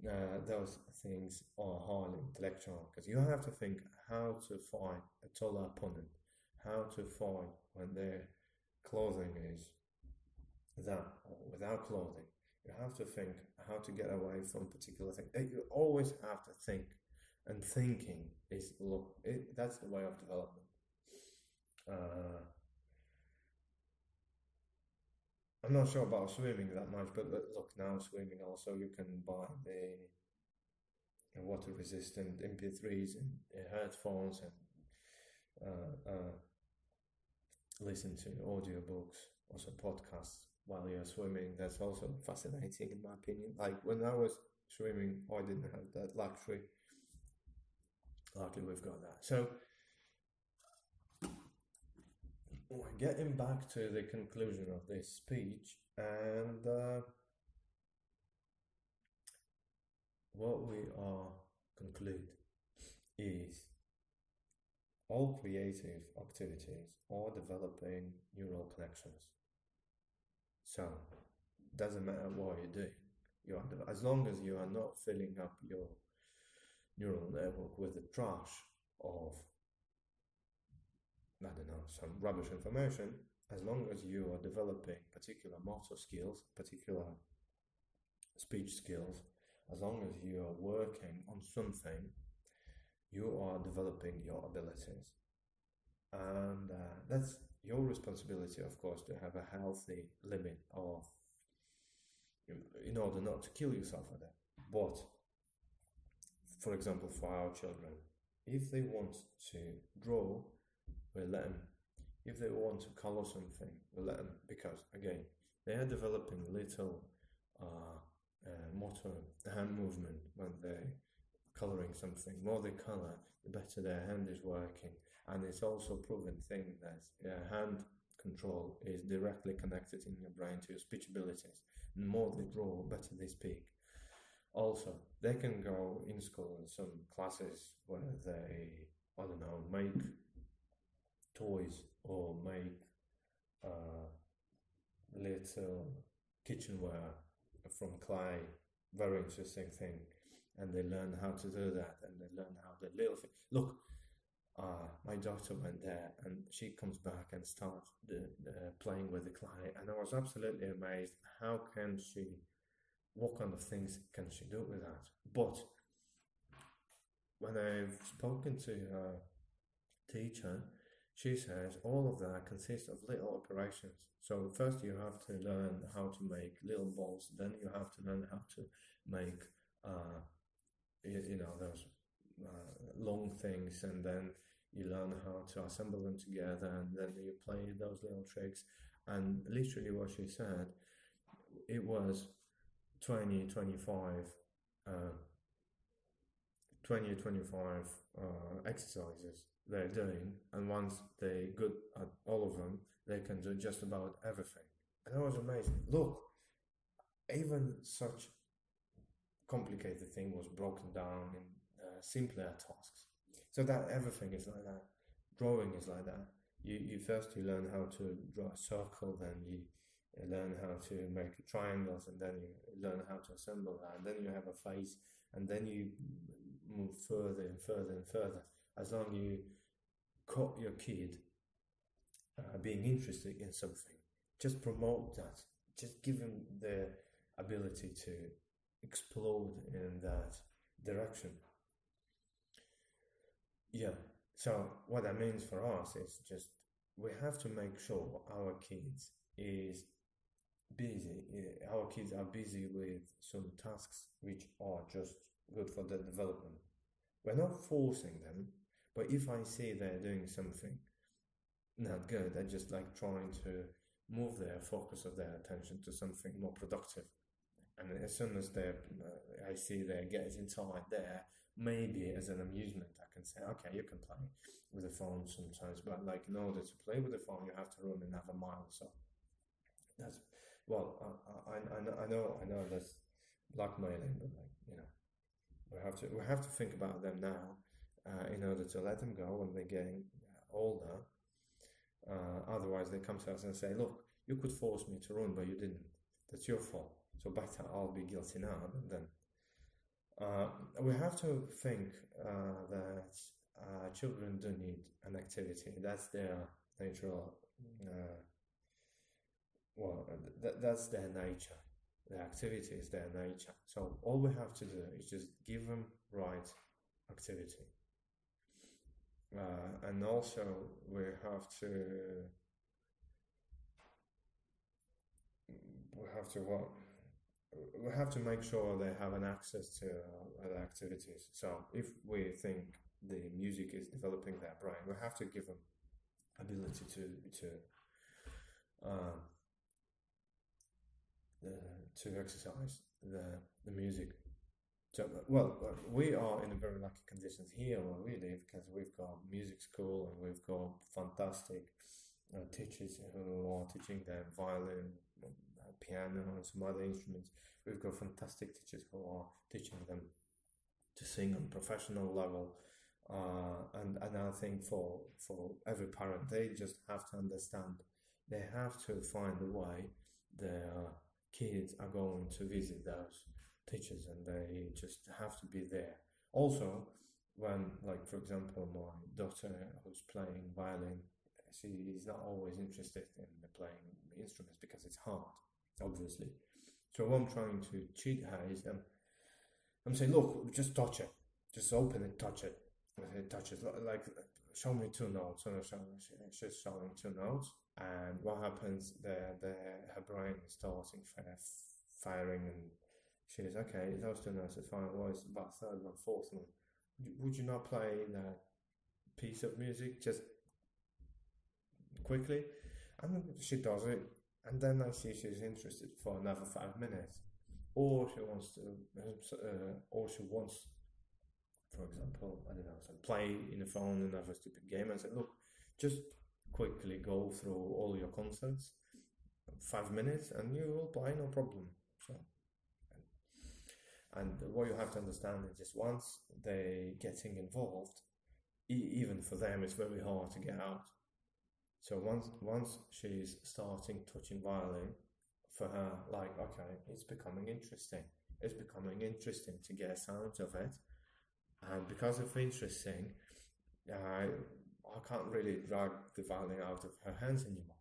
uh, those things are highly intellectual because you have to think how to fight a taller opponent, how to fight when their clothing is that or without clothing. You have to think how to get away from particular thing. You always have to think, and thinking is look. It, that's the way of development. Uh, I'm not sure about swimming that much, but look now swimming also you can buy the water resistant MP3s and headphones and uh, uh, listen to audiobooks, also podcasts while you're swimming. That's also fascinating in my opinion. Like when I was swimming, I didn't have that luxury. Luckily, we've got that. So getting back to the conclusion of this speech and uh, what we are conclude is all creative activities are developing neural connections. So doesn't matter what you do, you are as long as you are not filling up your neural network with the trash of I don't know, some rubbish information, as long as you are developing particular motor skills, particular speech skills, as long as you are working on something, you are developing your abilities. And uh, that's your responsibility, of course, to have a healthy limit of, in order not to kill yourself at that. But, for example, for our children, if they want to draw we'll let them. If they want to color something, we'll let them because again, they are developing little uh, uh, motor hand movement when they're coloring something. The more they color, the better their hand is working, and it's also proven thing that uh, hand control is directly connected in your brain to your speech abilities. The more they draw, better they speak. Also, they can go in school in some classes where they, I don't know, make toys or make uh, little kitchenware from clay. Very interesting thing. And they learn how to do that and they learn how the little thing. Look, uh, my daughter went there and she comes back and starts the, the, playing with the clay. And I was absolutely amazed. How can she, what kind of things can she do with that? But when I've spoken to her teacher, she says all of that consists of little operations. So first you have to learn how to make little balls, then you have to learn how to make, uh, you, you, know, those uh, long things, and then you learn how to assemble them together, and then you play those little tricks. And literally what she said, it was 20, 25, uh, 20 25 uh, exercises they're doing, and once they're good at all of them, they can do just about everything. And I was amazing. Look, even such complicated thing was broken down in uh, simpler tasks. So that everything is like that. Drawing is like that. You, you first you learn how to draw a circle, then you you learn how to make triangles, and then you learn how to assemble that, and then you have a face, and then you move further and further and further. As long as you caught your kid uh, being interested in something, just promote that. Just give them the ability to explode in that direction. Yeah. So what that means for us is just we have to make sure our kids is busy. Our kids are busy with some tasks which are just good for their development. We're not forcing them, but if I see they're doing something not good, they're just like trying to move their focus of their attention to something more productive. And as soon as they uh, I see they're getting inside there, maybe as an amusement, I can say, okay, you can play with the phone sometimes, but like in order to play with the phone, you have to run another mile. So that's well, I, I, I, know, I know, I know that's blackmailing, but like you know, we have to we have to think about them now uh, in order to let them go when they're getting older. Uh, otherwise, they come to us and say, "Look, you could force me to run, but you didn't. That's your fault. So better I'll be guilty now than then." Uh, we have to think uh, that uh, children do need an activity. That's their natural. Uh, well, th- that's their nature. The activity is their nature. So all we have to do is just give them right activity. Uh, and also we have to we have to what we have to make sure they have an access to uh, other activities. So if we think the music is developing their brain, we have to give them ability to to uh, the, to exercise the the music. So, well, we are in a very lucky conditions here where we live because we've got music school and we've got fantastic uh, teachers who are teaching them violin, uh, piano, and some other instruments. We've got fantastic teachers who are teaching them to sing on professional level. Uh, and, and I think for, for every parent, they just have to understand they have to find a way their kids are going to visit those teachers and they just have to be there. Also, when, like, for example, my daughter who's playing violin, she is not always interested in playing instruments because it's hard, obviously. So what I'm trying to cheat her is um, I'm saying, look, just touch it, just open it, touch it, and it, like show me two notes. So she's showing two notes, and what happens? The the her brain is starting firing and she says, okay, those two notes are fine. What is about third one, fourth one? Would you not play that piece of music just quickly? And she does it, and then I see she's interested for another five minutes, or she wants to, uh, or she wants, for example, I don't know, so play in the phone another stupid game, I said, look, just quickly go through all your concerts, five minutes, and you will play no problem. And what you have to understand is just once they getting involved, e- even for them, it's very hard to get out. So once once she's starting touching violin, for her, like okay, it's becoming interesting. It's becoming interesting to get sounds of it, and because of interesting, I I can't really drag the violin out of her hands anymore.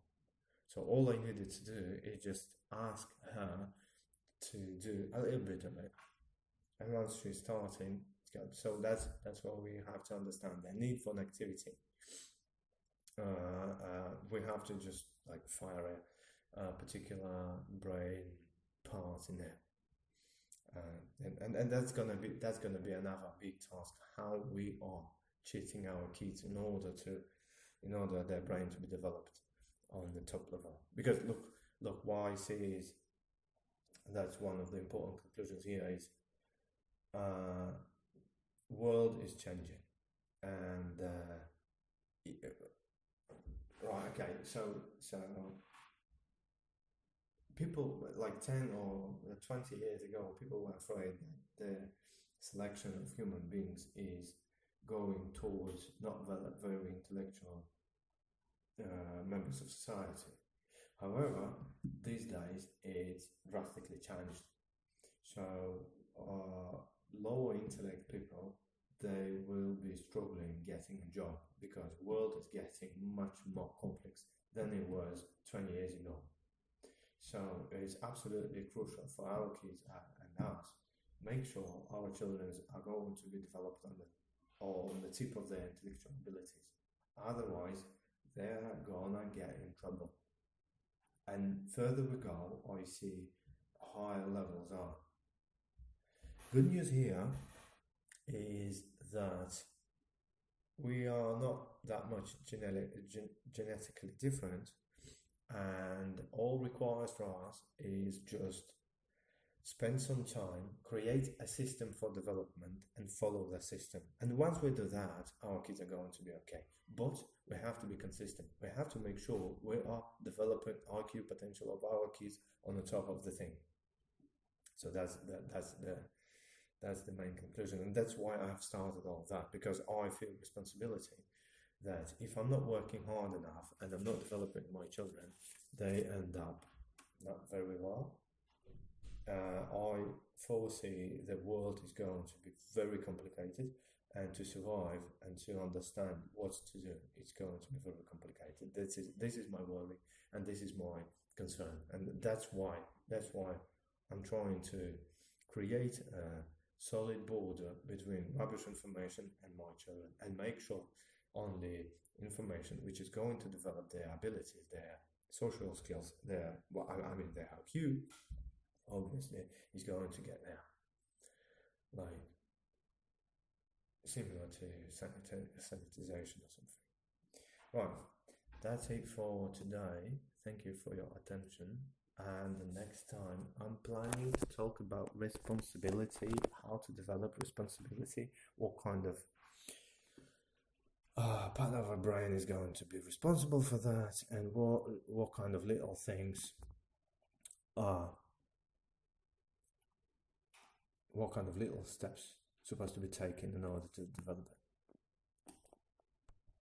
So all I needed to do is just ask her to do a little bit of it and once she's starting, so that's that's what we have to understand the need for an activity. Uh, uh, we have to just like fire a, a particular brain part in there, uh, and, and and that's gonna be that's gonna be another big task. How we are cheating our kids in order to, in order their brain to be developed on the top level. Because look, look, why I see is that's one of the important conclusions here is uh, world is changing, and uh, right, okay, so so people like ten or twenty years ago, people were afraid that the selection of human beings is going towards not very, very intellectual uh, members of society. However, these days it's drastically changed. So uh, lower intellect people they will be struggling getting a job because world is getting much more complex than it was 20 years ago. So it's absolutely crucial for our kids and us make sure our children are going to be developed on the, or on the tip of their intellectual abilities. Otherwise, they're gonna get in trouble. And further we go, I see higher levels are. Good news here is that we are not that much genetic, gen, genetically different, and all requires for us is just spend some time, create a system for development, and follow the system. And once we do that, our kids are going to be okay. But we have to be consistent. We have to make sure we are developing IQ potential of our kids on the top of the thing. So that's that, that's the that's the main conclusion, and that's why I've started all that because I feel responsibility that if I'm not working hard enough and I'm not developing my children, they end up not very well. Uh, I foresee the world is going to be very complicated, and to survive and to understand what to do, it's going to be very complicated. This is this is my worry, and this is my concern, and that's why that's why I'm trying to create solid border between rubbish information and my children, and make sure only information which is going to develop their abilities, their social skills, their well, I mean their IQ, obviously he's going to get there. Like similar to sanitization or something. Right, that's it for today. Thank you for your attention. And the next time, I'm planning to talk about responsibility, how to develop responsibility, what kind of uh, part of our brain is going to be responsible for that, and what what kind of little things are what kind of little steps supposed to be taken in order to develop it.